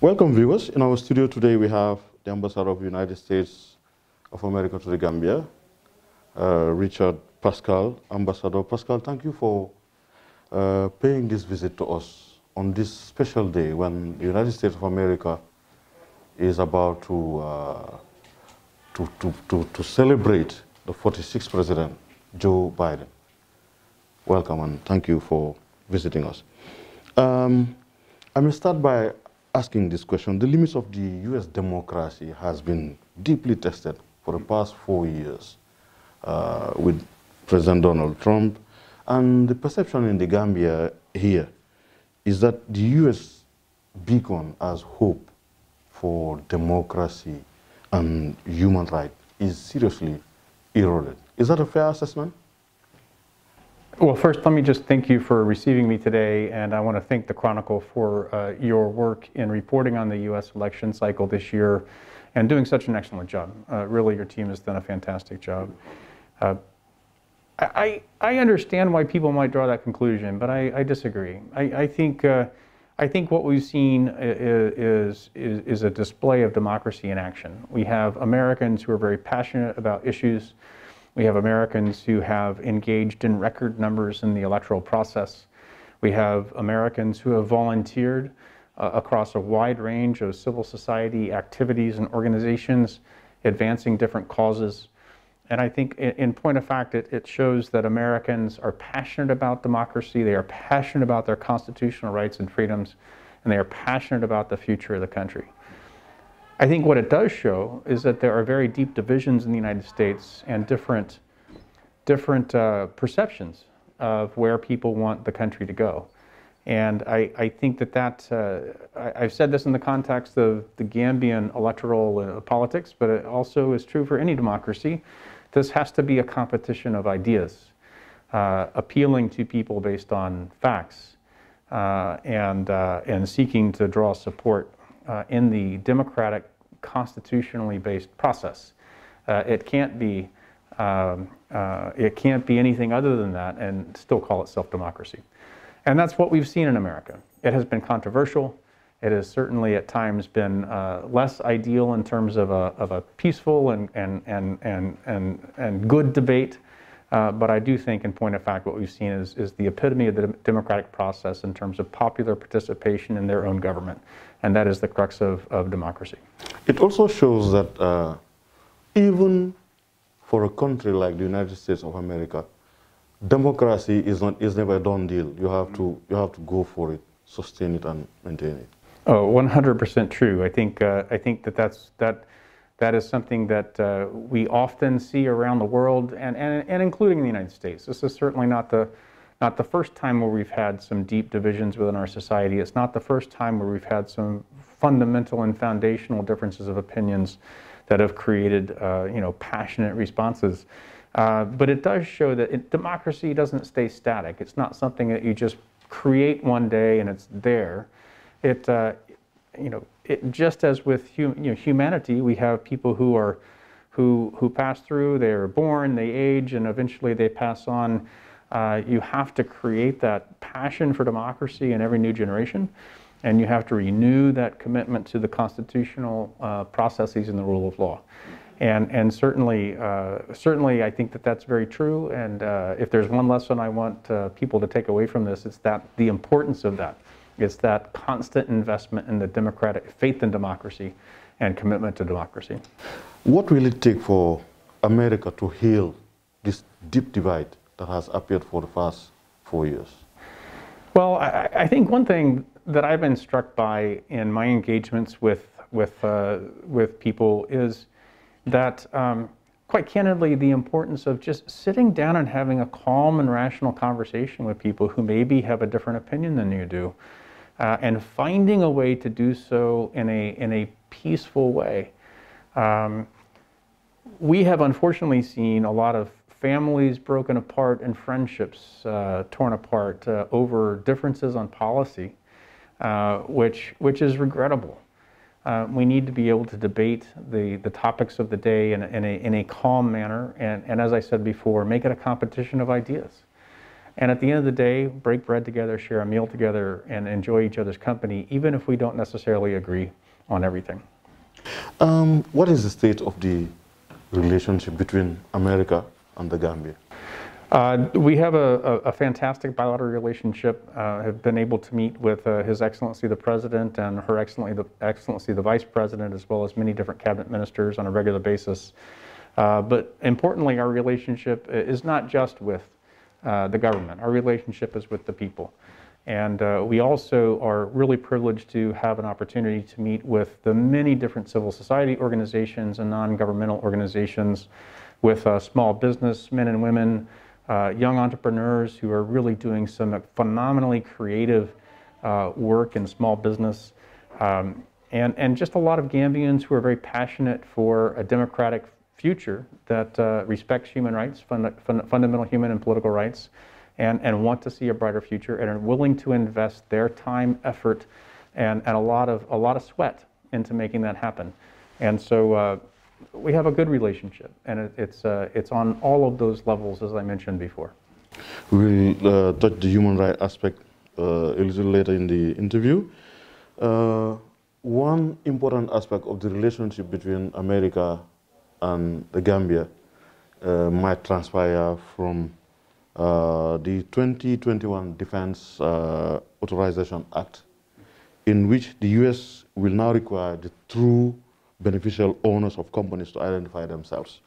Welcome viewers. In our studio today we have the Ambassador of the United States of America to the Gambia, uh, Richard Paschall. Ambassador Paschall, thank you for uh, paying this visit to us on this special day when the United States of America is about to, uh, to, to, to, to celebrate the 46th President, Joe Biden. Welcome and thank you for visiting us. Um, I may start by asking this question. The limits of the U.S. democracy has been deeply tested for the past four years uh, with President Donald Trump. And the perception in the Gambia here is that the U.S. beacon as hope for democracy and human rights is seriously eroded. Is that a fair assessment? Well, first, let me just thank you for receiving me today, and I want to thank the Chronicle for uh, your work in reporting on the U.S. election cycle this year and doing such an excellent job. Uh, really, your team has done a fantastic job. Uh, I, I understand why people might draw that conclusion, but I, I disagree. I, I think uh, I think what we've seen is, is, is a display of democracy in action. We have Americans who are very passionate about issues we have Americans who have engaged in record numbers in the electoral process. We have Americans who have volunteered uh, across a wide range of civil society activities and organizations advancing different causes. And I think, in, point of fact, it, it shows that Americans are passionate about democracy, they are passionate about their constitutional rights and freedoms, and they are passionate about the future of the country. I think what it does show is that there are very deep divisions in the United States and different, different uh, perceptions of where people want the country to go. And I, I think that that, uh, I, have said this in the context of the Gambian electoral uh, politics, but it also is true for any democracy. This has to be a competition of ideas, uh, appealing to people based on facts uh, and, uh, and seeking to draw support uh, in the democratic, constitutionally based process. Uh, it can't be um, uh, it can't be anything other than that and still call itself democracy. And that's what we've seen in America. It has been controversial. It has certainly at times been uh, less ideal in terms of a, of a peaceful and, and, and, and, and, and good debate. Uh, but I do think, in point of fact, what we've seen is, is the epitome of the democratic process in terms of popular participation in their own government and that is the crux of, of democracy. It also shows that uh, even for a country like the United States of America, democracy is not is never a done deal. You have to you have to go for it, sustain it, and maintain it. Oh, 100% true. I think uh, I think that that's that that is something that uh, we often see around the world, and, and and including the United States. This is certainly not the not the first time where we've had some deep divisions within our society. It's not the first time where we've had some fundamental and foundational differences of opinions that have created, uh, you know, passionate responses. Uh, but it does show that it, democracy doesn't stay static. It's not something that you just create one day and it's there. It, uh, you know, it, just as with hum, you know, humanity, we have people who are, who who pass through. They are born, they age, and eventually they pass on uh, you have to create that passion for democracy in every new generation, and you have to renew that commitment to the constitutional uh, processes and the rule of law. And, and certainly, uh, certainly, I think that that's very true. And uh, if there's one lesson I want uh, people to take away from this, it's that the importance of that. It's that constant investment in the democratic faith in democracy and commitment to democracy. What will it take for America to heal this deep divide that has appeared for the past four years? Well, I, I think one thing that I've been struck by in my engagements with with uh, with people is that, um, quite candidly, the importance of just sitting down and having a calm and rational conversation with people who maybe have a different opinion than you do, uh, and finding a way to do so in a in a peaceful way. Um, we have unfortunately seen a lot of families broken apart and friendships uh, torn apart uh, over differences on policy, uh, which, which is regrettable. Uh, we need to be able to debate the, the topics of the day in, in, a, in a calm manner, and, and as I said before, make it a competition of ideas. And at the end of the day, break bread together, share a meal together, and enjoy each other's company, even if we don't necessarily agree on everything. Um, what is the state of the relationship between America and the Gambia? Uh, we have a, a, a, fantastic bilateral relationship. Uh, have been able to meet with uh, His Excellency the President and Her Excellency the, Excellency the Vice President, as well as many different cabinet ministers on a regular basis. Uh, but importantly, our relationship is not just with uh, the government. Our relationship is with the people. And uh, we also are really privileged to have an opportunity to meet with the many different civil society organizations and non-governmental organizations, with small business men and women, uh, young entrepreneurs who are really doing some phenomenally creative uh, work in small business, um, and, and just a lot of Gambians who are very passionate for a democratic future that uh, respects human rights, fund, fund, fundamental human and political rights, and, and want to see a brighter future and are willing to invest their time, effort, and, and a, lot of, a lot of sweat into making that happen. And so uh, we have a good relationship, and it, it's, uh, it's on all of those levels, as I mentioned before. We'll uh, touch the human rights aspect uh, a little later in the interview. Uh, one important aspect of the relationship between America and the Gambia uh, might transpire from uh, the 2021 Defense Authorization Act, in which the U.S. will now require the true beneficial owners of companies to identify themselves.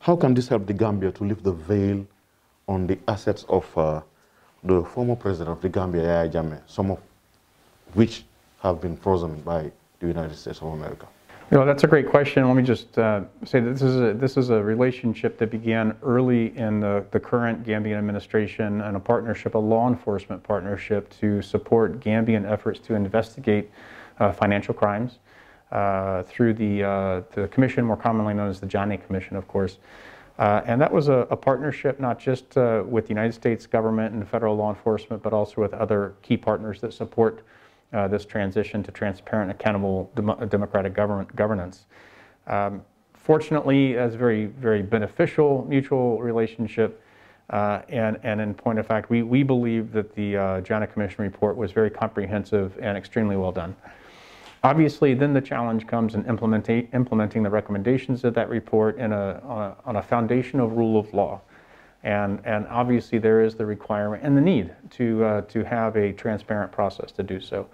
How can this help the Gambia to lift the veil on the assets of uh, the former president of the Gambia, Yahya Jammeh, some of which have been frozen by the United States of America? You know, that's a great question. Let me just uh, say that this is, a, this is a relationship that began early in the, the current Gambian administration and a partnership, a law enforcement partnership to support Gambian efforts to investigate uh, financial crimes uh, through the, uh, the commission, more commonly known as the Janneh Commission, of course. Uh, and that was a, a partnership not just uh, with the United States government and federal law enforcement, but also with other key partners that support uh, this transition to transparent, accountable dem democratic government governance. Um, fortunately, as a very, very beneficial mutual relationship, uh, and, and in point of fact, we, we believe that the uh, Janneh Commission report was very comprehensive and extremely well done. Obviously, then the challenge comes in implementing the recommendations of that report in a, on, a, on a foundation of rule of law. And, and obviously there is the requirement and the need to, uh, to have a transparent process to do so.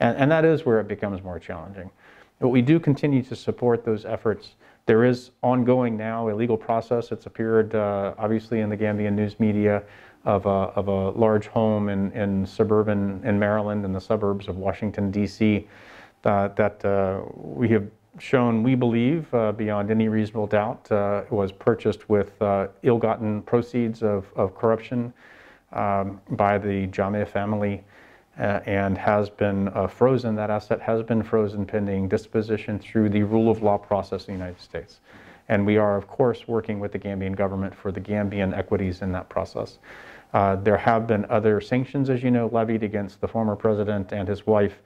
And, and that is where it becomes more challenging. But we do continue to support those efforts. There is ongoing now a legal process. It's appeared uh, obviously in the Gambian news media of a, of a large home in, in suburban, in Maryland, in the suburbs of Washington, D.C., uh, that uh, we have shown, we believe, uh, beyond any reasonable doubt, was purchased with ill-gotten proceeds of, of corruption um, by the Jammeh family uh, and has been uh, frozen. That asset has been frozen pending disposition through the rule of law process in the United States. And we are, of course, working with the Gambian government for the Gambian equities in that process. Uh, there have been other sanctions, as you know, levied against the former president and his wife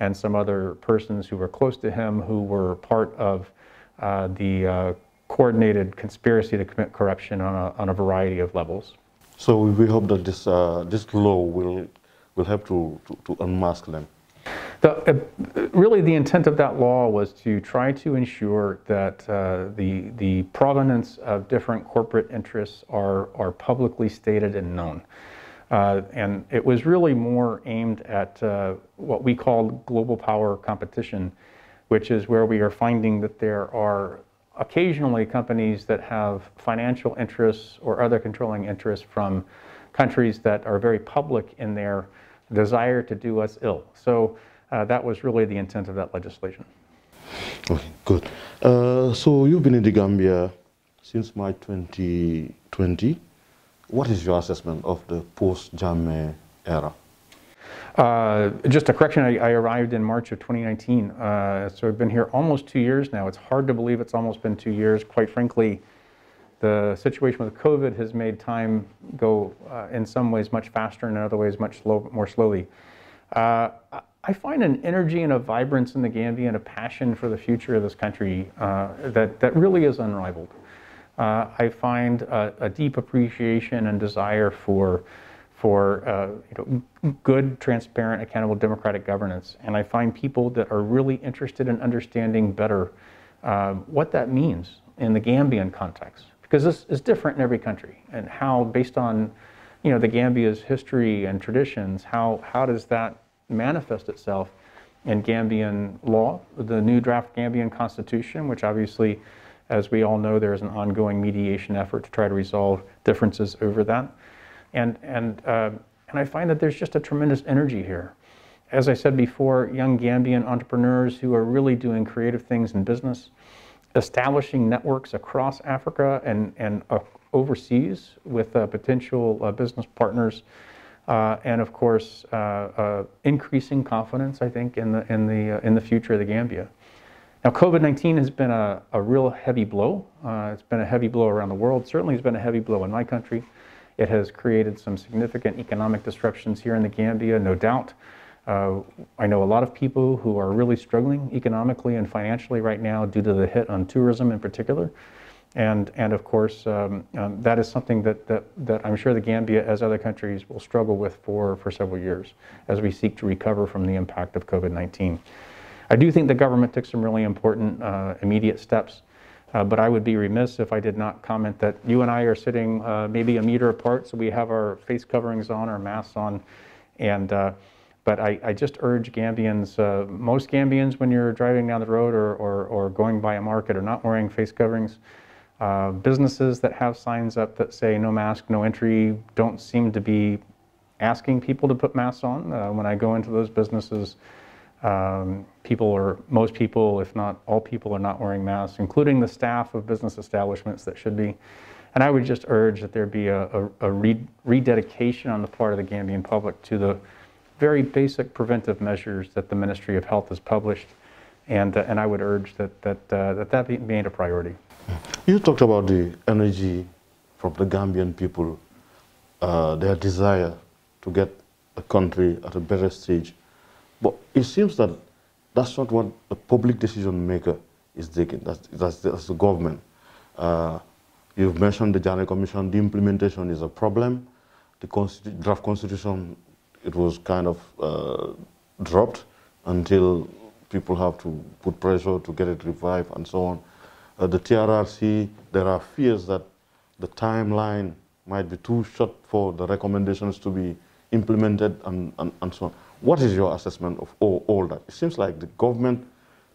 and some other persons who were close to him who were part of uh, the uh, coordinated conspiracy to commit corruption on a, on a variety of levels. So we hope that this, uh, this law will, will help to, to, to unmask them. The, uh, really, the intent of that law was to try to ensure that uh, the, the provenance of different corporate interests are, are publicly stated and known. Uh, and it was really more aimed at uh, what we call global power competition, which is where we are finding that there are occasionally companies that have financial interests or other controlling interests from countries that are very public in their desire to do us ill. So uh, that was really the intent of that legislation. Okay, good. Uh, so you've been in the Gambia since March 2020. What is your assessment of the post-Jammeh era? Uh, just a correction, I, I, arrived in March of 2019, uh, so I've been here almost two years now. It's hard to believe it's almost been two years. Quite frankly, the situation with COVID has made time go uh, in some ways much faster and in other ways much slow, more slowly. Uh, I find an energy and a vibrance in the Gambia and a passion for the future of this country uh, that, that really is unrivaled. Uh, I find a, a, deep appreciation and desire for, for uh, you know, good, transparent, accountable democratic governance. And I find people that are really interested in understanding better uh, what that means in the Gambian context. Because this is different in every country and how, based on you know, the Gambia's history and traditions, how, how does that manifest itself in Gambian law, the new draft Gambian constitution, which obviously, as we all know, there is an ongoing mediation effort to try to resolve differences over that. And, and, uh, and I find that there's just a tremendous energy here. As I said before, young Gambian entrepreneurs who are really doing creative things in business, establishing networks across Africa and, and uh, overseas with uh, potential uh, business partners uh, and of course, uh, increasing confidence, I think, in the, in the, in the future of the Gambia. Now, COVID-19 has been a, a real heavy blow. it's been a heavy blow around the world. Certainly it's been a heavy blow in my country. It has created some significant economic disruptions here in the Gambia, no doubt. Uh, I know a lot of people who are really struggling economically and financially right now due to the hit on tourism in particular. And, and of course, um, um, that is something that, that, that I'm sure the Gambia, as other countries, will struggle with for, for several years as we seek to recover from the impact of COVID-19. I do think the government took some really important uh, immediate steps, uh, but I would be remiss if I did not comment that you and I are sitting uh, maybe a meter apart, so we have our face coverings on, our masks on, and uh, but I, I, just urge Gambians, uh, most Gambians when you're driving down the road or, or, or going by a market are not wearing face coverings. Uh, businesses that have signs up that say no mask, no entry don't seem to be asking people to put masks on. When I go into those businesses, um, people or most people, if not all people, are not wearing masks, including the staff of business establishments that should be. And I would just urge that there be a, a, a re rededication on the part of the Gambian public to the very basic preventive measures that the Ministry of Health has published. And, uh, and I would urge that that, uh, that, that be made a priority. You talked about the energy from the Gambian people, uh, their desire to get the country at a better stage. But it seems that that's not what the public decision maker is taking. That's, that's, that's the government. Uh, you've mentioned the Janneh Commission. The implementation is a problem. The constitu draft constitution, it was kind of uh, dropped until people have to put pressure to get it revived and so on uh, the TRRC, there are fears that the timeline might be too short for the recommendations to be implemented and, and, and so on. What is your assessment of all, all that? It seems like the government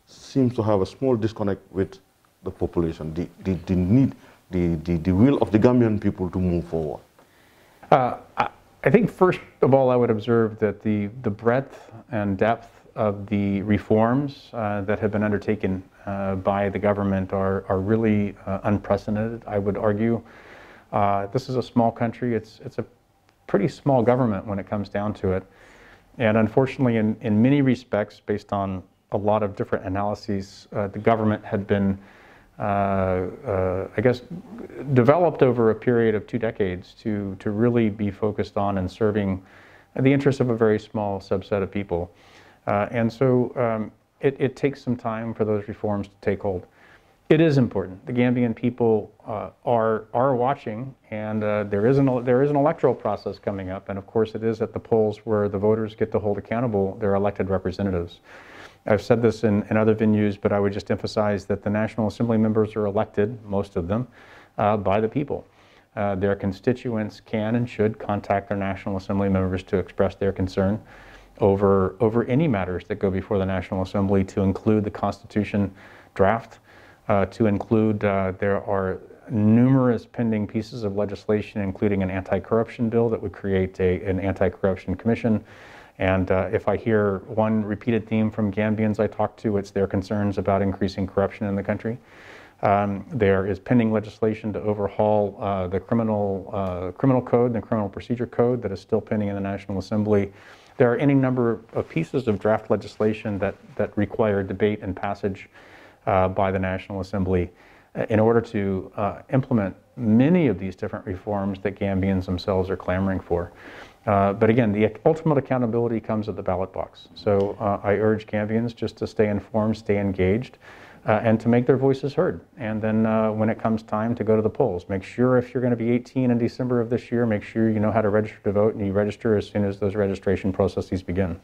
seems to have a small disconnect with the population, the, the, the need, the, the, the will of the Gambian people to move forward. Uh, I think first of all, I would observe that the, the breadth and depth of the reforms uh, that have been undertaken uh, by the government are, are really uh, unprecedented, I would argue. Uh, this is a small country. It's, it's a pretty small government when it comes down to it. And unfortunately, in, in many respects, based on a lot of different analyses, uh, the government had been, uh, uh, I guess, developed over a period of two decades to, to really be focused on and serving the interests of a very small subset of people. and so um, it, it, takes some time for those reforms to take hold. It is important. The Gambian people uh, are, are watching, and uh, there, is an, there is an electoral process coming up, and of course it is at the polls where the voters get to hold accountable their elected representatives. I've said this in, in other venues, but I would just emphasize that the National Assembly members are elected, most of them, uh, by the people. Uh, their constituents can and should contact their National Assembly members to express their concern over, over any matters that go before the National Assembly to include the Constitution draft, to include, uh, there are numerous pending pieces of legislation, including an anti-corruption bill that would create a, an anti-corruption commission. And uh, if I hear one repeated theme from Gambians I talk to, it's their concerns about increasing corruption in the country. Um, there is pending legislation to overhaul uh, the criminal, uh, criminal code, the criminal procedure code that is still pending in the National Assembly there are any number of pieces of draft legislation that, that require debate and passage uh, by the National Assembly uh, in order to uh, implement many of these different reforms that Gambians themselves are clamoring for. Uh, but again, the ultimate accountability comes at the ballot box. So uh, I urge Gambians just to stay informed, stay engaged. uh, and to make their voices heard. And then uh, when it comes time to go to the polls, make sure if you're going to be 18 in December of this year, make sure you know how to register to vote and you register as soon as those registration processes begin.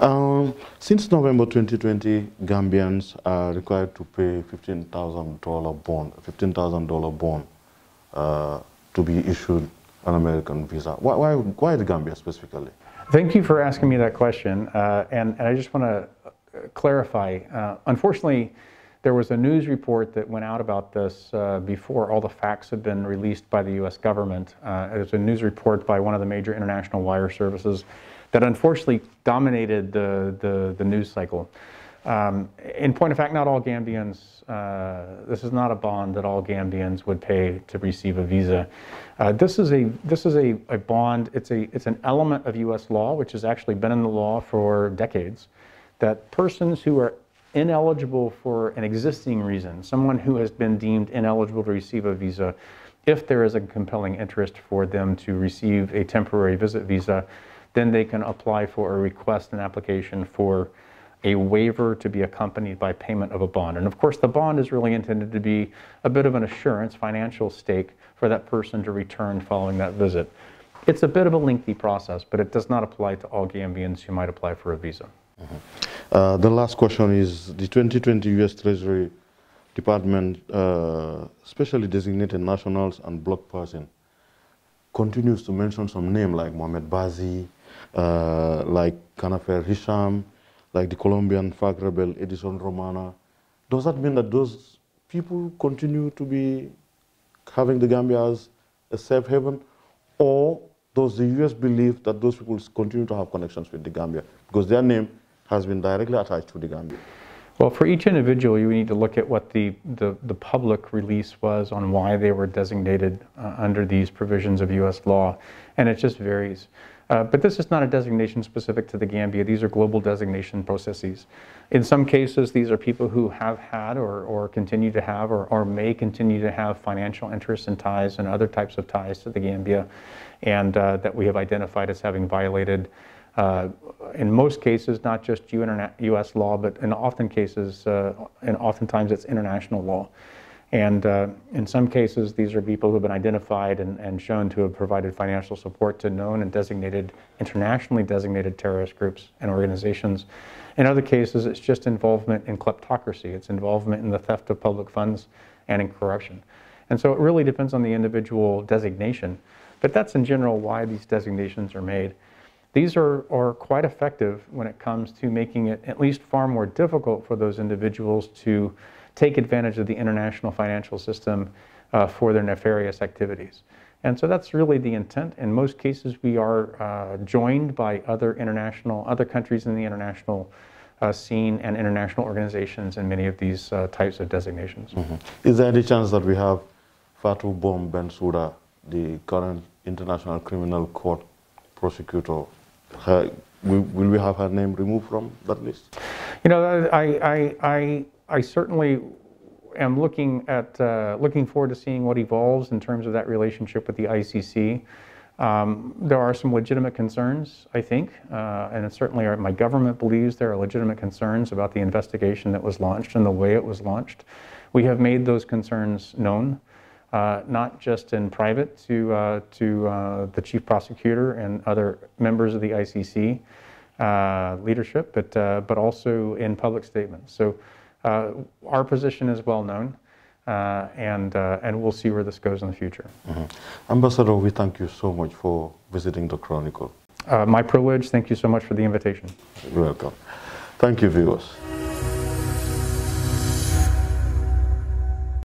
Um, since November 2020, Gambians are required to pay $15,000 bond, $15,000 bond uh, to be issued an American visa. Why, why, why the Gambia specifically? Thank you for asking me that question. Uh, and, and I just want to clarify. Uh, unfortunately, there was a news report that went out about this uh, before all the facts had been released by the U.S. government. Uh, it was a news report by one of the major international wire services that unfortunately dominated the, the, the news cycle. Um, in point of fact, not all Gambians, uh, this is not a bond that all Gambians would pay to receive a visa. Uh, this is a this is a, a bond. It's a it's an element of U.S. law, which has actually been in the law for decades, that persons who are ineligible for an existing reason, someone who has been deemed ineligible to receive a visa, if there is a compelling interest for them to receive a temporary visit visa, then they can apply for or request an application for a waiver to be accompanied by payment of a bond. And of course, the bond is really intended to be a bit of an assurance, financial stake for that person to return following that visit. It's a bit of a lengthy process, but it does not apply to all Gambians who might apply for a visa. Mm -hmm. Uh, the last question is the 2020 U.S. Treasury Department, uh, specially designated nationals and block person, continues to mention some name like Mohamed Bazi, uh, like Kanafer Hisham, like the Colombian FARC rebel Edison Romana. Does that mean that those people continue to be having the Gambia as a safe haven, or does the U.S. believe that those people continue to have connections with the Gambia because their name has been directly attached to the Gambia? Well, for each individual, you need to look at what the, the, the public release was on why they were designated uh, under these provisions of U.S. law, and it just varies. Uh, but this is not a designation specific to the Gambia. These are global designation processes. In some cases, these are people who have had or, or continue to have or, or may continue to have financial interests and ties and other types of ties to the Gambia, and uh, that we have identified as having violated uh, in most cases, not just U.S. law, but in often cases, uh, and oftentimes it's international law. And uh, in some cases, these are people who have been identified and, and, shown to have provided financial support to known and designated, internationally designated terrorist groups and organizations. In other cases, it's just involvement in kleptocracy. It's involvement in the theft of public funds and in corruption. And so it really depends on the individual designation. But that's in general why these designations are made. These are, are quite effective when it comes to making it at least far more difficult for those individuals to take advantage of the international financial system uh, for their nefarious activities. And so that's really the intent. In most cases, we are uh, joined by other international, other countries in the international uh, scene and international organizations in many of these uh, types of designations. Mm -hmm. Is there any chance that we have Fatou Bom Bensouda, the current International Criminal Court prosecutor, her, will, will, we have her name removed from that list? You know, I, I, I, I certainly am looking at uh, looking forward to seeing what evolves in terms of that relationship with the ICC. Um, there are some legitimate concerns, I think, uh, and certainly my government believes there are legitimate concerns about the investigation that was launched and the way it was launched. We have made those concerns known, uh, not just in private to, uh, to uh, the chief prosecutor and other members of the ICC uh, leadership, but, but also in public statements. So our position is well known, uh, and, uh, and we'll see where this goes in the future. Mm -hmm. Ambassador, we thank you so much for visiting the Chronicle. my privilege. Thank you so much for the invitation. You're welcome. Thank you, viewers.